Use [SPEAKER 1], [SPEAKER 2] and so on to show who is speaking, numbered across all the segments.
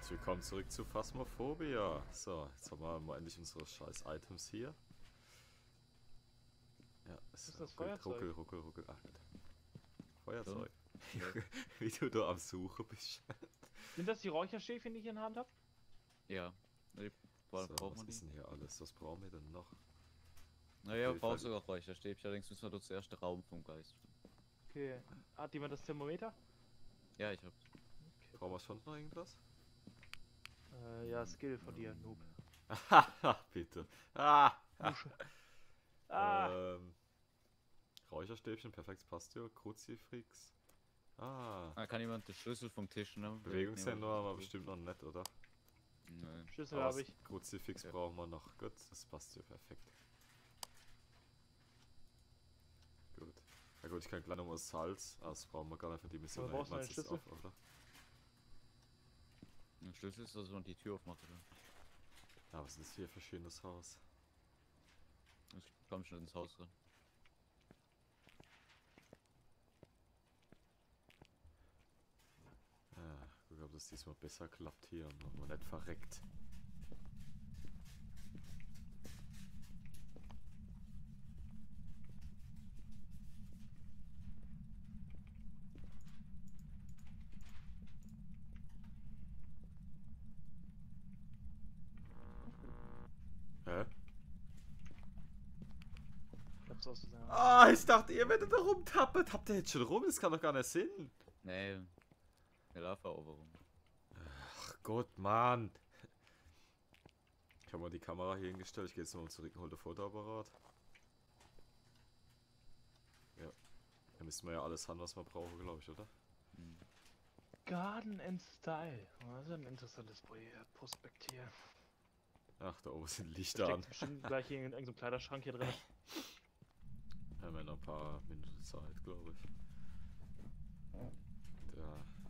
[SPEAKER 1] Herzlich willkommen zurück zu Phasmophobia. So, jetzt haben wir mal endlich unsere scheiß Items hier. Ja, es
[SPEAKER 2] ist das
[SPEAKER 1] ruckelt,
[SPEAKER 2] Feuerzeug?
[SPEAKER 1] ruckel, ruckel, ruckel. Ach. Feuerzeug.
[SPEAKER 3] Ja.
[SPEAKER 1] Wie du da am Suchen bist.
[SPEAKER 2] Sind das die Räucherstäbchen, die ich in der Hand habe?
[SPEAKER 3] Ja. Nee,
[SPEAKER 1] so, was ist denn hier alles? Was brauchen wir denn noch?
[SPEAKER 3] Naja,
[SPEAKER 1] Okay,
[SPEAKER 3] braucht
[SPEAKER 1] Fall-
[SPEAKER 3] sogar Räucherstäbchen. Allerdings müssen wir dort zuerst den Raum vom Geist.
[SPEAKER 2] Okay. Hat jemand das Thermometer?
[SPEAKER 3] Ja, ich hab.
[SPEAKER 1] Brauchen wir schon noch irgendwas?
[SPEAKER 2] Äh, ja, Skill von dir, Noob.
[SPEAKER 1] Haha, bitte. Ah,
[SPEAKER 2] Ah!
[SPEAKER 1] Ähm, Räucherstäbchen, perfekt, passt ja. Kruzifix. Ah,
[SPEAKER 3] Ah, kann jemand den Schlüssel vom Tisch nehmen?
[SPEAKER 1] Bewegungssensor haben wir bestimmt noch nicht, oder?
[SPEAKER 3] Nein.
[SPEAKER 2] Schlüssel habe ich.
[SPEAKER 1] Kruzifix
[SPEAKER 3] Okay.
[SPEAKER 1] brauchen wir noch. Gut, das passt ja perfekt. Gut. Ja gut, ich kann gleich nochmal Salz. Ah, das brauchen wir gar nicht für die Mission.
[SPEAKER 2] Aber brauchst du
[SPEAKER 1] Nein,
[SPEAKER 2] einen Schlüssel?
[SPEAKER 1] auf, oder?
[SPEAKER 3] Der Schlüssel ist, dass man die Tür aufmacht, oder?
[SPEAKER 1] Ja, was ist das hier für ein schönes Haus?
[SPEAKER 3] Ich komm schon ins Haus rein.
[SPEAKER 1] Ja, guck, ob das diesmal besser klappt hier und man nicht verreckt. Hä?
[SPEAKER 2] Ich hab's aus Versehen.
[SPEAKER 1] Ah, ich dachte, ihr werdet da rumtappet. Habt ihr jetzt schon rum? Das kann doch gar nicht Sinn.
[SPEAKER 3] Nee. Wir laufen auch rum.
[SPEAKER 1] Ach Gott, Mann. Ich habe mal die Kamera hier hingestellt. Ich gehe jetzt nochmal zurück und hole den Fotoapparat. Ja. Da müssen wir ja alles haben, was wir brauchen, glaube ich, oder?
[SPEAKER 2] Garden and Style. Oh, Das ist ein interessantes Pro- Prospekt hier.
[SPEAKER 1] Ach, da oben sind Lichter an.
[SPEAKER 2] Bestimmt gleich hier in irgendeinem Kleiderschrank hier drin.
[SPEAKER 1] Wir haben ja noch ein paar Minuten Zeit, glaube ich.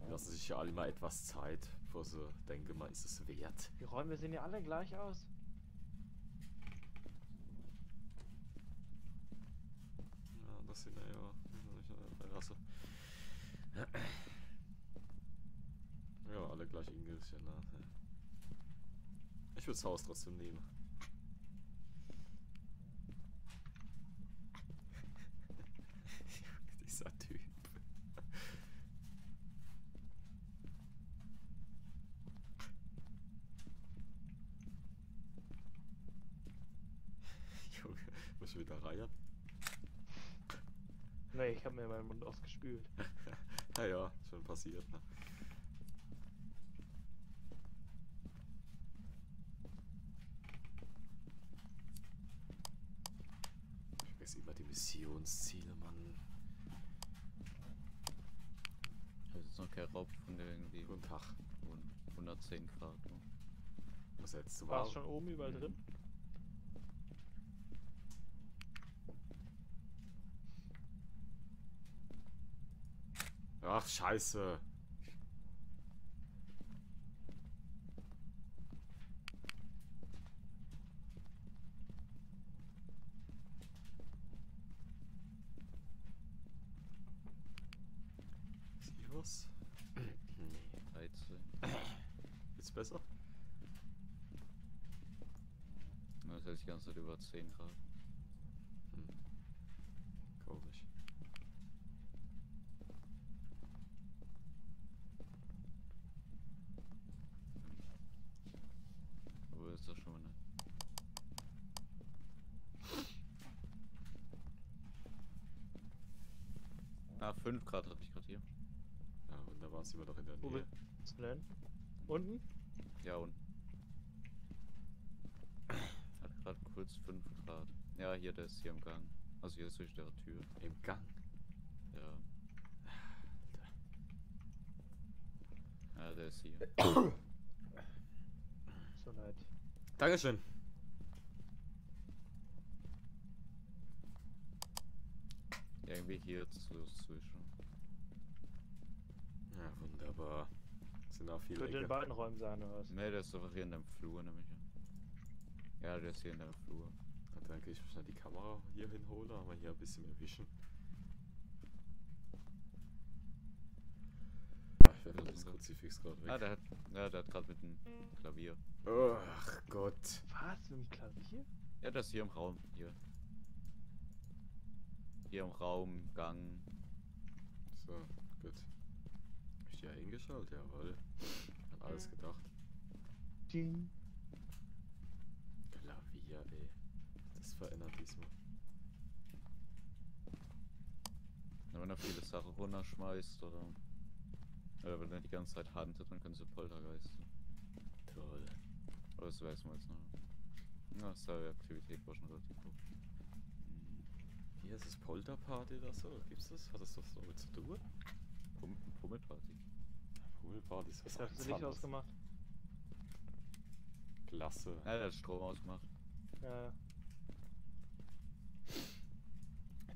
[SPEAKER 1] Da lassen sich ja alle mal etwas Zeit, bevor sie denken, mal ist es wert.
[SPEAKER 2] Die Räume sehen ja alle gleich aus.
[SPEAKER 1] Ja, das sind ja ja eine Rasse. Ja, alle gleich Engelchen, ne? Ich würde das Haus trotzdem nehmen. Reihen?
[SPEAKER 2] Nee, ich habe mir meinen Mund ausgespült.
[SPEAKER 1] Ja, ja, schon passiert, ne? Ich vergesse immer die Missionsziele, Mann.
[SPEAKER 3] Ich hab jetzt noch keinen Raub von der irgendwie
[SPEAKER 1] Guten Tag.
[SPEAKER 3] und 110 Grad. ne?
[SPEAKER 1] Er jetzt zu
[SPEAKER 2] War
[SPEAKER 1] warm?
[SPEAKER 2] es schon oben überall
[SPEAKER 3] Mhm.
[SPEAKER 2] drin?
[SPEAKER 1] Ach, scheiße. Ist hier was? nee.
[SPEAKER 3] 13.
[SPEAKER 1] Ist besser?
[SPEAKER 3] Das hält die ganze Zeit über 10 Grad.
[SPEAKER 1] Hm. Komisch.
[SPEAKER 3] Aber ist das schon mal nicht. Ah, 5 Grad hatte ich gerade hier.
[SPEAKER 1] Ja, wunderbar, sind wir doch in der
[SPEAKER 2] Wo
[SPEAKER 1] Nähe.
[SPEAKER 2] du denn? Unten?
[SPEAKER 3] Ja, und. Hat gerade kurz 5 Grad. Ja, hier, der ist hier im Gang. Also hier ist durch der Tür.
[SPEAKER 1] Im Gang.
[SPEAKER 3] Ja. Ja, der ist hier.
[SPEAKER 2] So leid.
[SPEAKER 1] Dankeschön.
[SPEAKER 3] Irgendwie hier zwischen.
[SPEAKER 1] Ja, wunderbar. Sind auch viele
[SPEAKER 2] Könnte in beiden Räumen sein, oder was?
[SPEAKER 3] Ne, der ist einfach hier in deinem Flur, nämlich. Ja, der ist hier in deinem Flur.
[SPEAKER 1] Ja, dann gehe ich schnell die Kamera hier hinholen, haben wir hier ein bisschen mehr Wischen. Wer will das Kruzifix gerade weg?
[SPEAKER 3] Ah, der hat, ja, der hat gerade mit dem Klavier.
[SPEAKER 1] Ach Gott.
[SPEAKER 2] Was? Mit dem Klavier?
[SPEAKER 3] Ja, das hier im Raum. Hier. Hier im Raum, Gang.
[SPEAKER 1] So, gut. Hab ich die eingeschaltet? Jawohl. An alles gedacht.
[SPEAKER 2] Ding.
[SPEAKER 1] Klavier, ey. Das verändert diesmal.
[SPEAKER 3] Ja, wenn er viele Sachen runterschmeißt oder. Oder wenn er die ganze Zeit handelt, dann können sie Poltergeisten.
[SPEAKER 1] Toll.
[SPEAKER 3] Aber das weiß man jetzt noch. Ja, seine Aktivität war schon relativ hoch.
[SPEAKER 1] Hier ist es Polterparty oder so. Gibt's das? Hat das doch so mit zu tun?
[SPEAKER 3] Pum Pummelparty.
[SPEAKER 1] Pummelparty ist was
[SPEAKER 2] Jetzt hast du
[SPEAKER 1] ganz
[SPEAKER 2] Licht
[SPEAKER 1] anderes.
[SPEAKER 2] ausgemacht.
[SPEAKER 1] Klasse.
[SPEAKER 3] Ja, der hat Strom ausgemacht.
[SPEAKER 2] Ja.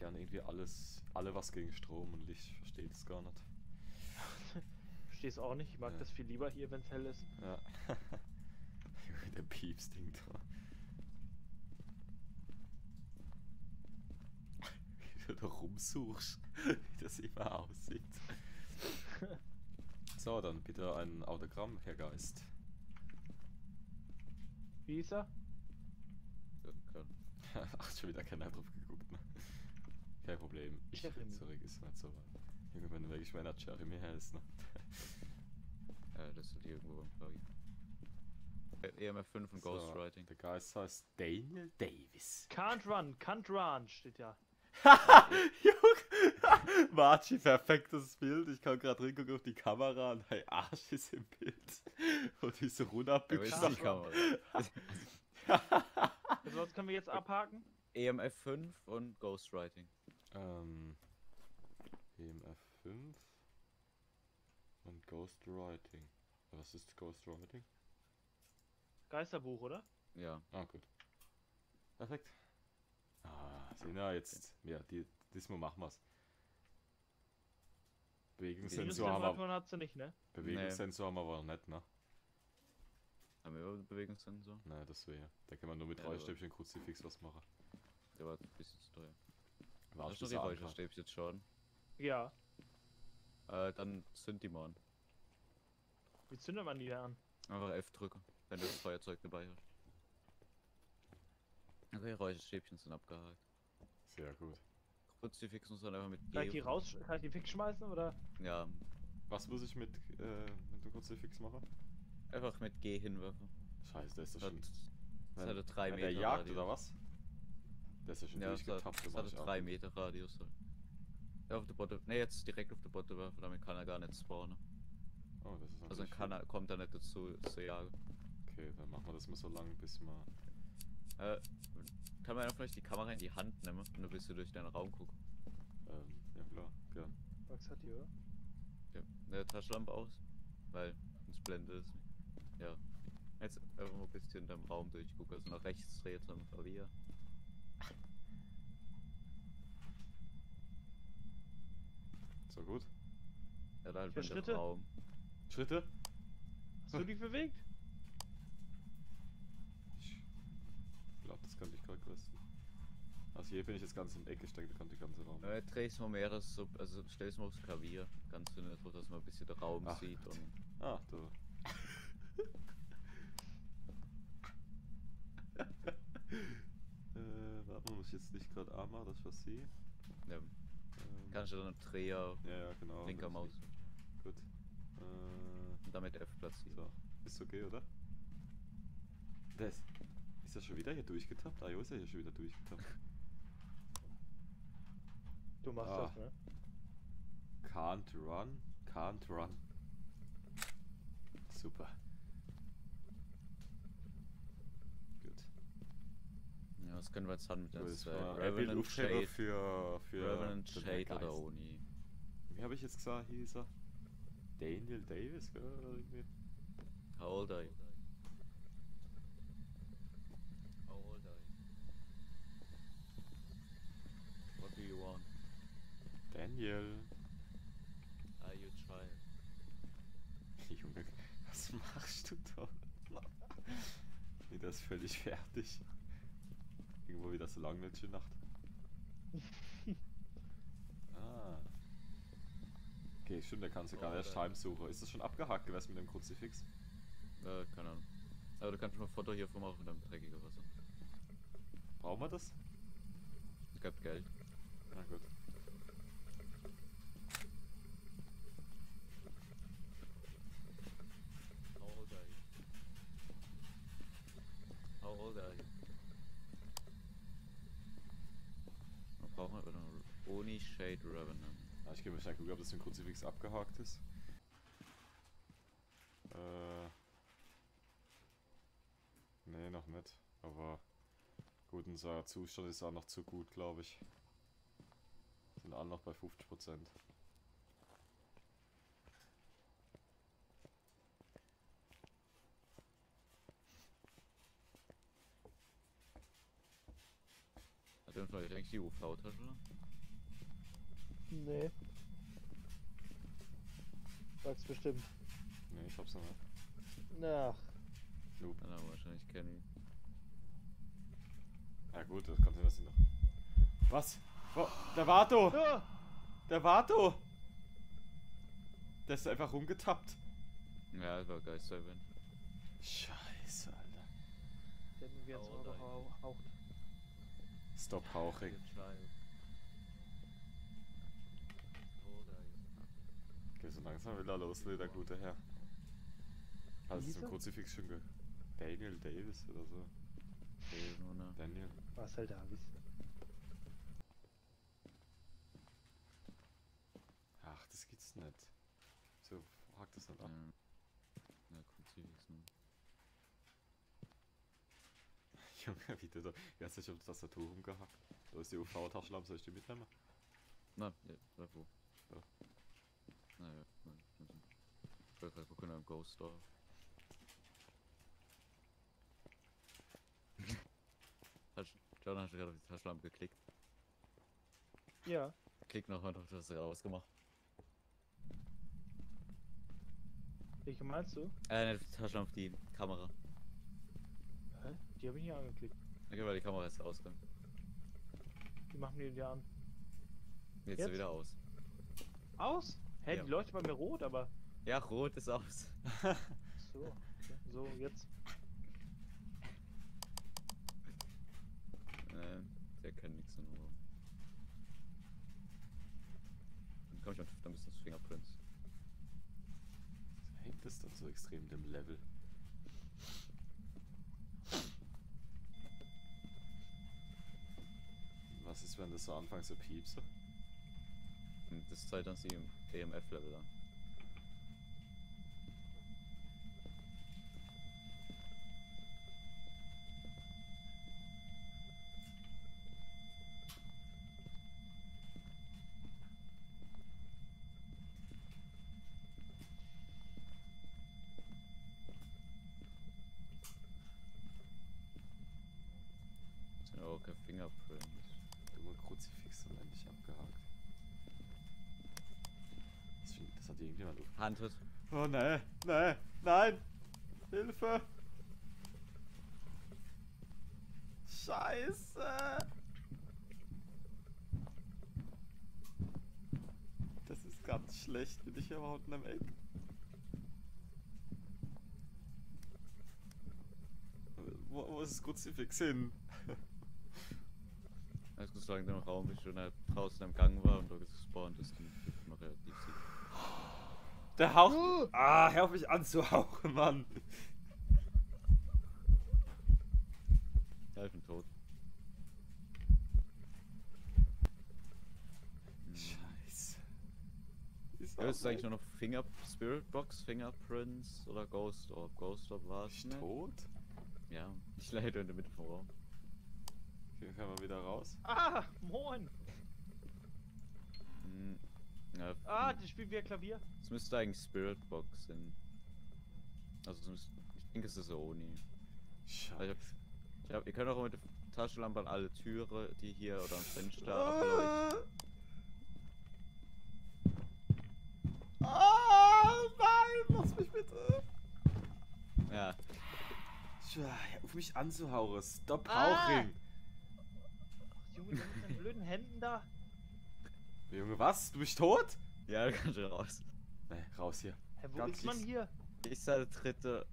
[SPEAKER 1] Die haben irgendwie alles, alle was gegen Strom und Licht. Ich verstehe das gar nicht.
[SPEAKER 2] Versteh's auch nicht. Ich mag
[SPEAKER 1] Ja.
[SPEAKER 2] das viel lieber hier, wenn's hell ist.
[SPEAKER 1] Ja. Der Piepsding da. Du da rumsuchst, wie das immer aussieht. So, dann bitte ein Autogramm, Herr Geist.
[SPEAKER 2] Wie ist er?
[SPEAKER 1] Ach, schon wieder keiner drauf geguckt, ne? Kein Problem. Ich
[SPEAKER 2] Jeremy.
[SPEAKER 1] zurück, ist nicht so weit. Irgendwann werde ich meiner Jeremy heißen. Ne?
[SPEAKER 3] Ja, das ist irgendwo im Plugin. Äh, EMF 5 und Ghostwriting.
[SPEAKER 1] Der Geist heißt Daniel Davis.
[SPEAKER 2] Can't run, can't run, steht ja.
[SPEAKER 1] Marci, perfektes Bild. Ich kann gerade hingucken auf die Kamera und dein Arsch ist im Bild. Und diese
[SPEAKER 3] Ja, wo
[SPEAKER 1] runterbüchst.
[SPEAKER 3] ist die Kamera?
[SPEAKER 2] Also was können wir jetzt abhaken?
[SPEAKER 3] EMF 5 und Ghostwriting.
[SPEAKER 1] ähm, EMF 5 und Ghostwriting. Was ist Ghostwriting?
[SPEAKER 2] Geisterbuch, oder?
[SPEAKER 3] Ja.
[SPEAKER 1] Ah, gut. Perfekt. Ah, sehen wir jetzt. Ja, die, diesmal machen wir's. Bewegungssensor haben wir,
[SPEAKER 2] hat sie nicht, ne?
[SPEAKER 1] Bewegungssensor haben wir aber noch nicht, ne?
[SPEAKER 3] Haben wir überhaupt einen Bewegungssensor?
[SPEAKER 1] Nein, das wäre. Da kann man nur mit
[SPEAKER 3] Ja,
[SPEAKER 1] drei
[SPEAKER 3] aber-
[SPEAKER 1] Stäbchen Kruzifix was machen.
[SPEAKER 3] Der war ein bisschen zu teuer.
[SPEAKER 1] Warte,
[SPEAKER 3] Hast du die
[SPEAKER 1] er.
[SPEAKER 3] Räucherstäbchen jetzt schon?
[SPEAKER 2] Ja.
[SPEAKER 3] Äh, dann zünd die mal an.
[SPEAKER 2] Wie zündet man die da an?
[SPEAKER 3] Einfach F drücken, wenn du das Feuerzeug dabei hast. Okay, Räucherstäbchen sind abgehakt.
[SPEAKER 1] Sehr gut.
[SPEAKER 3] Kruzifix muss dann einfach mit
[SPEAKER 2] Kann ich die
[SPEAKER 3] G.
[SPEAKER 2] raus, kann ich die wegschmeißen oder?
[SPEAKER 3] Ja,
[SPEAKER 1] Was muss ich mit, äh, mit dem Kruzifix machen?
[SPEAKER 3] einfach mit G hinwerfen.
[SPEAKER 1] Scheiße, der ist
[SPEAKER 3] hat,
[SPEAKER 1] schon.
[SPEAKER 3] das
[SPEAKER 1] Wenn-
[SPEAKER 3] hat drei
[SPEAKER 1] wenn
[SPEAKER 3] Meter.
[SPEAKER 1] der jagt
[SPEAKER 3] Radius.
[SPEAKER 1] oder was? Der ist ja schon
[SPEAKER 3] Ja,
[SPEAKER 1] durchgetappt.
[SPEAKER 3] das
[SPEAKER 1] da mach
[SPEAKER 3] hat
[SPEAKER 1] ich auch
[SPEAKER 3] drei
[SPEAKER 1] gut.
[SPEAKER 3] Meter Radius. Halt. Ja, auf der Botte. Ne, jetzt direkt auf der Botte werfen, damit kann er gar nicht spawnen.
[SPEAKER 1] Oh, das ist
[SPEAKER 3] Also kann er, kommt er nicht dazu zu jagen.
[SPEAKER 1] Okay, dann machen wir das mal so lange, bis wir.
[SPEAKER 3] Äh, kann man ja vielleicht die Kamera in die Hand nehmen und ein bisschen durch den Raum gucken.
[SPEAKER 1] Ähm, ja klar, gern.
[SPEAKER 2] Was hat die, oder?
[SPEAKER 3] Ja, eine Taschenlampe aus, weil sonst blendet es nicht. Ja. Jetzt einfach mal ein bisschen in dem Raum durchgucken. Also nach rechts dreht dann Klavier.
[SPEAKER 1] So gut.
[SPEAKER 3] Ja, da halt
[SPEAKER 2] Schritte?
[SPEAKER 3] Raum.
[SPEAKER 1] Schritte?
[SPEAKER 2] Hast du dich bewegt?
[SPEAKER 1] Ich glaube, das kann ich gerade kosten. Also hier bin ich jetzt ganz in die Ecke gesteckt, da kann die ganze Raum.
[SPEAKER 3] Äh, dreh's mal mehr, das so, also stell's mal aufs Klavier. Ganz dünn, so, dass man ein bisschen den Raum
[SPEAKER 1] Ach
[SPEAKER 3] sieht
[SPEAKER 1] Gott.
[SPEAKER 3] und.
[SPEAKER 1] Ah, du. äh, warte mal, muss ich jetzt nicht gerade A machen, dass ich was sehe?
[SPEAKER 3] Ja,
[SPEAKER 1] Ähm,
[SPEAKER 3] kannst du dann einen Dreher,
[SPEAKER 1] Ja, ja, genau.
[SPEAKER 3] linker Maus
[SPEAKER 1] Gut. Äh,
[SPEAKER 3] und damit F platzieren.
[SPEAKER 1] so. Ist okay, oder? Das. Ist er schon wieder hier durchgetappt? Ah, jo, ist er hier schon wieder durchgetappt.
[SPEAKER 2] Du machst
[SPEAKER 1] Ah.
[SPEAKER 2] das, ne?
[SPEAKER 1] Can't run, can't run. Super. Gut.
[SPEAKER 3] Ja, was können wir jetzt haben mit
[SPEAKER 1] So,
[SPEAKER 3] das äh,
[SPEAKER 1] Revenant Shade für, für
[SPEAKER 3] Revenant Shade oder. Oni.
[SPEAKER 1] Wie habe ich jetzt gesagt, hieß er? Daniel Davis? Oder irgendwie?
[SPEAKER 3] How old are you? How old are you? What do you want?
[SPEAKER 1] Daniel.
[SPEAKER 3] Are you child?
[SPEAKER 1] Junge, was machst du da? Nee, das ist völlig fertig. Irgendwo wieder so lange Nacht. ah. Okay, stimmt, der kann sogar
[SPEAKER 3] Oh,
[SPEAKER 1] erst
[SPEAKER 3] da-
[SPEAKER 1] Heimsuche. Ist das schon abgehakt gewesen mit dem Kruzifix?
[SPEAKER 3] Äh, keine Ahnung. Aber du kannst mal Foto hiervon machen mit deinem dreckigen Wasser.
[SPEAKER 1] Brauchen wir das?
[SPEAKER 3] Es gab Geld.
[SPEAKER 1] Na gut.
[SPEAKER 3] How old are you? How old are you? Wir brauchen aber noch Oni Shade Revenant.
[SPEAKER 1] Ja, ich gehe mal schnell gucken, ob das mit dem Kruzifix abgehakt ist. Äh. Nee, noch nicht. Aber gut, unser Zustand ist auch noch zu gut, glaube ich. Sind alle noch bei 50%.
[SPEAKER 3] Hat jemand von euch eigentlich die UV-Tasche?
[SPEAKER 2] Nee. Sag's bestimmt.
[SPEAKER 1] Nee, ich hab's noch nicht.
[SPEAKER 2] Na.
[SPEAKER 3] Dann haben wir wahrscheinlich Kenny.
[SPEAKER 1] Ja gut, das sein, dass sie noch. Was? Oh, der Vato!
[SPEAKER 2] ja.
[SPEAKER 1] Der Vato! Der ist einfach rumgetappt.
[SPEAKER 3] Ja, das war Geister-Event.
[SPEAKER 1] Scheiße, Alter.
[SPEAKER 2] Der hat mir jetzt
[SPEAKER 3] Oh,
[SPEAKER 2] mal
[SPEAKER 3] nein.
[SPEAKER 2] gehaucht.
[SPEAKER 1] Stop Hauching. Okay, so langsam will er loslegen, der gute Herr. Hast du
[SPEAKER 2] er?
[SPEAKER 1] Kruzifix schon ge Daniel Davis oder so? Daniel.
[SPEAKER 2] Marcel Davis.
[SPEAKER 1] Ach, das gibt's nicht. So, hakt das nicht ab.
[SPEAKER 3] Ja, Kruzifix, ne?
[SPEAKER 1] Junge, wie du da. Du hast ja schon auf die Tastatur rumgehackt. Da ist die UV-Taschenlampe, soll ich die mitnehmen?
[SPEAKER 3] Nein, ja, ja, wo?
[SPEAKER 1] Ja.
[SPEAKER 3] Naja, nein. Also. Ich wollte gerade gucken am Ghost Store. John, hast du gerade auf die Taschenlampe geklickt?
[SPEAKER 2] Ja.
[SPEAKER 3] Klick nochmal drauf, du hast sie rausgemacht.
[SPEAKER 2] Welche meinst du?
[SPEAKER 3] Äh, die Taschenlampe, die Kamera.
[SPEAKER 2] Hä? Die habe ich nicht angeklickt.
[SPEAKER 3] Okay, weil die Kamera ist ausgegangen.
[SPEAKER 2] Die machen die dir an.
[SPEAKER 3] Jetzt,
[SPEAKER 2] Jetzt?
[SPEAKER 3] wieder aus.
[SPEAKER 2] Aus? Hä,
[SPEAKER 3] Ja.
[SPEAKER 2] die leuchtet bei mir rot, aber.
[SPEAKER 3] Ja, rot ist aus.
[SPEAKER 2] So. So, jetzt.
[SPEAKER 3] äh, der kennt nichts in Ruhe. Dann komm ich auf, dann bist das Fingerprints.
[SPEAKER 1] Hängt das dann so extrem dem Level? Was ist, wenn das so anfängt zu piepsen?
[SPEAKER 3] Und das zeigt sie im EMF-Level an. Sind Fingerprints.
[SPEAKER 1] Dumme Kruzifix und endlich abgehakt. Das, hat irgendjemand auf.
[SPEAKER 3] Handhut.
[SPEAKER 1] Oh ne, ne, nein! Hilfe! Scheiße! Das ist ganz schlecht, bin ich aber unten am Eck. Wo, wo ist das Kruzifix hin?
[SPEAKER 3] Als du sagen, im Raum bist und er draußen am Gang war und da gespawnt ist, dann man relativ sicher.
[SPEAKER 1] Der Hauch. Ah, hör auf mich anzuhauchen, Mann!
[SPEAKER 3] Ja, ich bin tot.
[SPEAKER 1] Scheiße. Ist
[SPEAKER 3] Ja, ist eigentlich nur noch Finger Spirit Box, Fingerprints oder Ghost Orb? Ghost Orb war es, ne?
[SPEAKER 1] tot?
[SPEAKER 3] Ja, ich leide in der Mitte vom Raum.
[SPEAKER 1] Okay, können wir wieder raus.
[SPEAKER 2] Ah, moin!
[SPEAKER 3] Ja,
[SPEAKER 2] Ah, die spielt wieder Klavier.
[SPEAKER 3] es müsste eigentlich Spirit Box sein. Also es müsste, ich denke es ist Oni.
[SPEAKER 1] Scheiße.
[SPEAKER 3] Ich hab, ihr könnt auch mit der Taschenlampe an alle Türen, die hier oder am Fenster ableuchten.
[SPEAKER 1] Ah, nein, lass mich bitte.
[SPEAKER 3] Ja,
[SPEAKER 1] Tja, hör auf mich anzuhauen. Stop
[SPEAKER 2] Ah!
[SPEAKER 1] Hauching.
[SPEAKER 2] Ach, Junge, du mit deinen blöden Händen da.
[SPEAKER 1] Junge, was? Du bist tot?
[SPEAKER 3] Ja, kannst du raus.
[SPEAKER 1] Ne, raus hier.
[SPEAKER 2] Hä, wo
[SPEAKER 1] Ganz
[SPEAKER 2] ist man hier?
[SPEAKER 3] Ich sah der dritte.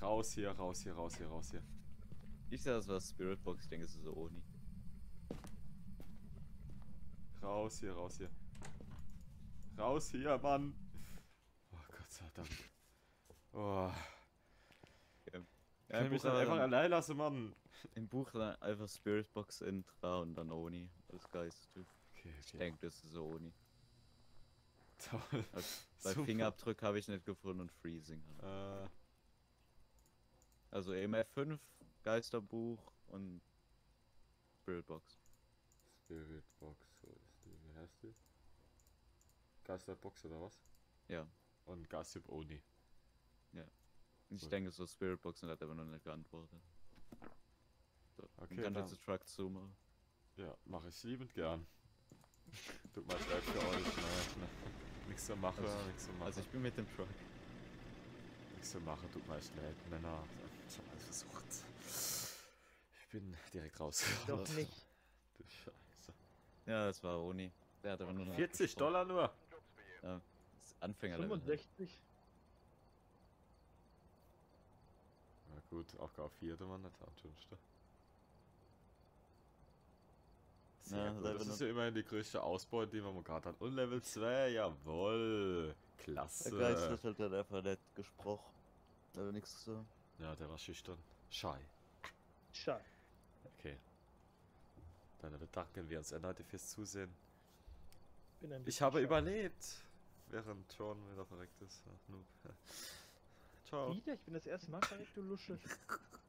[SPEAKER 1] Raus hier, raus hier, raus hier, raus hier.
[SPEAKER 3] Ich sah, das war Spirit Box, ich denke, es ist so Oni.
[SPEAKER 1] Raus hier, raus hier. Raus hier, Mann. Oh Gott sei Dank. Oh.
[SPEAKER 3] Ja,
[SPEAKER 1] Kann ich mich dann einfach
[SPEAKER 3] dann-
[SPEAKER 1] allein lassen, Mann.
[SPEAKER 3] Im Buch dann einfach Spirit Box Intra und dann Oni als Geisttyp.
[SPEAKER 1] Okay,
[SPEAKER 3] Ich denke, das ist so Oni.
[SPEAKER 1] Toll.
[SPEAKER 3] Also, bei
[SPEAKER 1] Super.
[SPEAKER 3] Fingerabdrück habe ich nicht gefunden und Freezing.
[SPEAKER 1] Äh,
[SPEAKER 3] Also eben F5, Geisterbuch und Spirit Box.
[SPEAKER 1] Spirit Box, so ist die. Wie heißt die? Geisterbox oder was?
[SPEAKER 3] Ja.
[SPEAKER 1] Und Gossip Oni.
[SPEAKER 3] Ich
[SPEAKER 1] Gut.
[SPEAKER 3] denke, so Spirit Box und hat aber noch nicht geantwortet. So,
[SPEAKER 1] Okay,
[SPEAKER 3] kann
[SPEAKER 1] dann-
[SPEAKER 3] jetzt Truck zoomen.
[SPEAKER 1] Ja, mache ich liebend gern. Tut mir leid für euch, ne? ne. Nichts zu machen,
[SPEAKER 3] Also-
[SPEAKER 1] nichts zu machen.
[SPEAKER 3] Also ich bin mit dem Truck.
[SPEAKER 1] nichts zu machen, tut mir echt leid, Männer. Ich hab alles versucht. Ich bin direkt raus.
[SPEAKER 2] Doch nicht.
[SPEAKER 1] Du Scheiße.
[SPEAKER 3] Ja, das war Oni. Der hat aber nur noch
[SPEAKER 1] 40
[SPEAKER 3] abgesprochen.
[SPEAKER 1] Dollar nur.
[SPEAKER 3] Ja, das ist Anfänger
[SPEAKER 2] 65?
[SPEAKER 1] Na gut, auch gar vierte Mann nicht am schönsten. Sehr
[SPEAKER 3] Ja. Level
[SPEAKER 1] Das ist ja immerhin die größte Ausbeute, die man gerade hat. Und Level 2, jawohl. Klasse.
[SPEAKER 3] Der Geist hat halt einfach nicht gesprochen. Hat er nichts gesagt.
[SPEAKER 1] Ja, der war schüchtern. Schei.
[SPEAKER 2] Schade.
[SPEAKER 1] Okay. Dann bedanken wir uns erneut fürs Zusehen.
[SPEAKER 2] Bin ein
[SPEAKER 1] Ich habe
[SPEAKER 2] schade.
[SPEAKER 1] überlebt, während John wieder verreckt ist. Ach, Noob. Ciao.
[SPEAKER 2] Wieder? Ich bin das erste Mal verreckt, du Lusche.